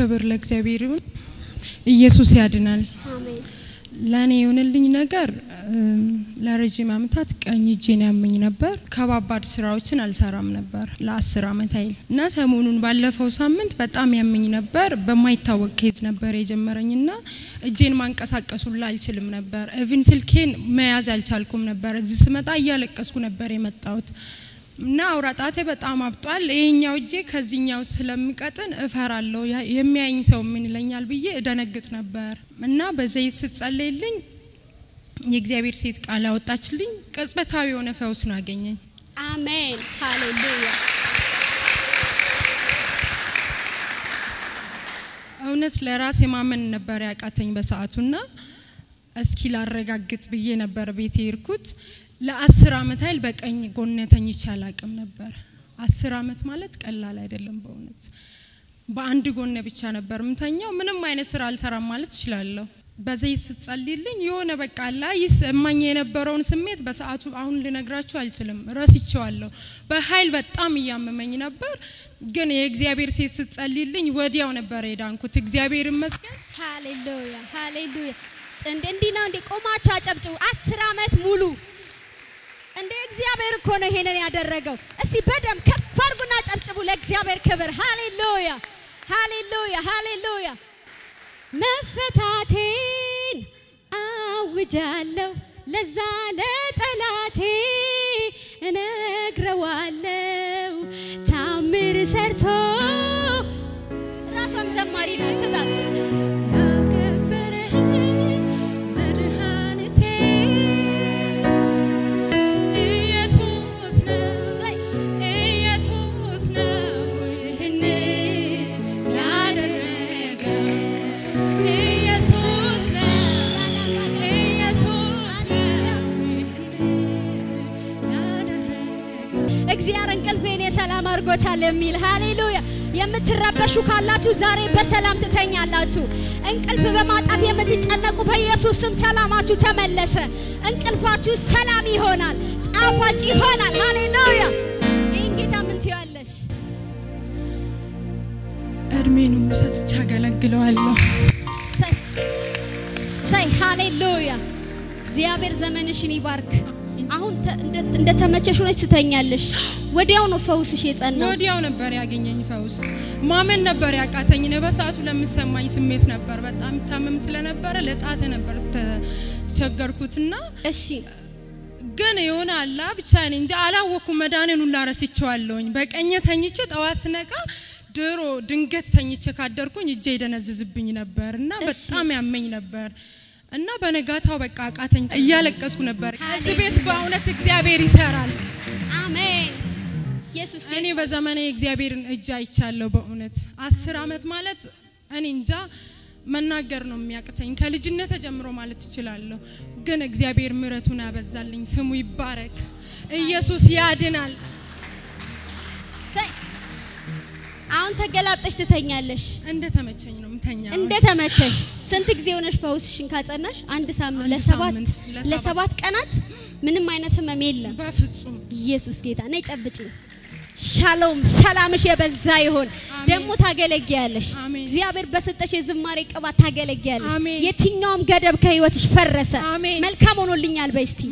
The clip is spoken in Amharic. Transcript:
ክብር ለእግዚአብሔር ይሁን። ኢየሱስ ያድናል። ለእኔ የሆነልኝ ነገር ለረጅም ዓመታት ቀኝ እጄን ያመኝ ነበር። ከባባድ ስራዎችን አልሰራም ነበር ለአስር ዓመት ያህል እና ሰሞኑን ባለፈው ሳምንት በጣም ያመኝ ነበር። በማይታወቅ case ነበር የጀመረኝና እጄን ማንቀሳቀስ ሁላ አልችልም ነበር። even ስልኬን መያዝ አልቻልኩም ነበር። እዚህ ስመጣ እያለቀስኩ ነበር የመጣሁት እና አውራ ጣቴ በጣም አብጧል። ይሄኛው እጄ ከዚህኛው ስለሚቀጥን እፈራለሁ። የሚያይኝ ሰው ምን ይለኛል ብዬ እደነግጥ ነበር እና በዘይት ስትጸልይልኝ የእግዚአብሔር ሴት ቃል አወጣችልኝ። ቅጽበታዊ የሆነ ፈውስ ነው አገኘኝ። አሜን። ሃሌሉያ። እውነት ለራሴ ማመን ነበር ያቃተኝ በሰዓቱና እስኪ ላረጋግጥ ብዬ ነበር ቤት የሄድኩት። ለአስር አመት ያህል በቀኝ ጎን ተኝቼ አላቅም ነበር። አስር አመት ማለት ቀላል አይደለም በእውነት በአንድ ጎን ብቻ ነበር ምተኛው። ምንም አይነት ስራ አልሰራም ማለት እችላለሁ። በዘይት ስትጸልይልኝ የሆነ በቃ አላ ይሰማኝ የነበረውን ስሜት በሰዓቱ አሁን ልነግራችሁ አልችልም፣ ረስቼዋለሁ። በኃይል በጣም እያመመኝ ነበር፣ ግን የእግዚአብሔር ሴት ስትጸልይልኝ ወዲያው ነበር የዳንኩት። እግዚአብሔር ይመስገን። ሃሌሉያ ሃሌሉያ። እንዲህ ነው እንደ ቆማችሁ አጨብጭቡ። አስር አመት ሙሉ እንደ እግዚአብሔር እኮ ነው ይሄንን ያደረገው። እስቲ በደም ከፍ አድርጉና አጨብጭቡ ለእግዚአብሔር ክብር። ሃሌሉያ ሃሌሉያ ሃሌሉያ። መፈታቴን አውጃለሁ ለዛ ለጠላቴ እነግረዋለሁ ታምር ሰርቶ ራሷም ዘማሪ ነው ስጣት እግዚአብሔር እንቅልፌን የሰላም አድርጎታል የሚል ሃሌሉያ። የምትረበሹ ካላችሁ ዛሬ በሰላም ትተኛላችሁ። እንቅልፍ በማጣት የምትጨነቁ በኢየሱስ ስም ሰላማችሁ ተመለሰ። እንቅልፋችሁ ሰላም ይሆናል፣ ጣፋጭ ይሆናል። ሃሌሉያ። ይህን ጌታ ምን ትያለሽ? እድሜን ሁሉ ሰጥቼ አገለግለዋለሁ። ሰይ ሰይ ሃሌሉያ። እግዚአብሔር ዘመንሽን ይባርክ። አሁን እንደ- እንደተመቸሽ ሆነሽ ትተኛለሽ። ወዲያው ነው ፈውስሽ የጸናው። ወዲያው ነበር ያገኘኝ ፈውስ። ማመን ነበር ያቃተኝ። በሰዓቱ ለምሰማኝ ስሜት ነበር በጣም ታመም ስለነበረ ለጣቴ ነበር ተቸገርኩትና እሺ ግን የሆነ አላ ብቻ እኔ እንጃ አላወኩም። መዳኔን ሁላ ረስቼዋለሁኝ። በቀኝ ተኝቼ ጠዋት ስነቃ ድሮ ድንገት ተኝቼ ካደርኩኝ እጄ ይደነዝዝብኝ ነበር እና በጣም ያመኝ ነበር እና በነጋታው በቃ አቃተኝ። እያለቀስኩ ነበር። እዚህ ቤት በእውነት እግዚአብሔር ይሰራል። አሜን። ኢየሱስ እኔ በዘመኔ የእግዚአብሔርን እጅ አይቻለሁ። በእውነት አስር አመት ማለት እኔ እንጃ መናገር ነው የሚያቅተኝ ከልጅነት ጀምሮ ማለት እችላለሁ። ግን እግዚአብሔር ምሕረቱን ያበዛልኝ ስሙ ይባረክ። ኢየሱስ ያድናል። አሁን ተገላብጠሽ ትተኛለሽ እንደ ተመቸኝ ነው ምተኛ። እንደ ተመቸሽ። ስንት ጊዜ ሆነሽ ፈውስሽን ካጸናሽ? አንድ ሳምንት ለሰባት ለሰባት ቀናት ምንም አይነት ህመም የለም። በፍጹም ኢየሱስ ጌታ ነይ ጨብጪ። ሻሎም ሰላምሽ የበዛ ይሆን። ደግሞ ታገለግያለሽ። እግዚአብሔር በሰጠሽ የዝማሬ ቅባት ታገለግያለሽ። የትኛውም ገደብ ከህይወትሽ ፈረሰ። መልካም ሆኖልኛል በይ እስቲ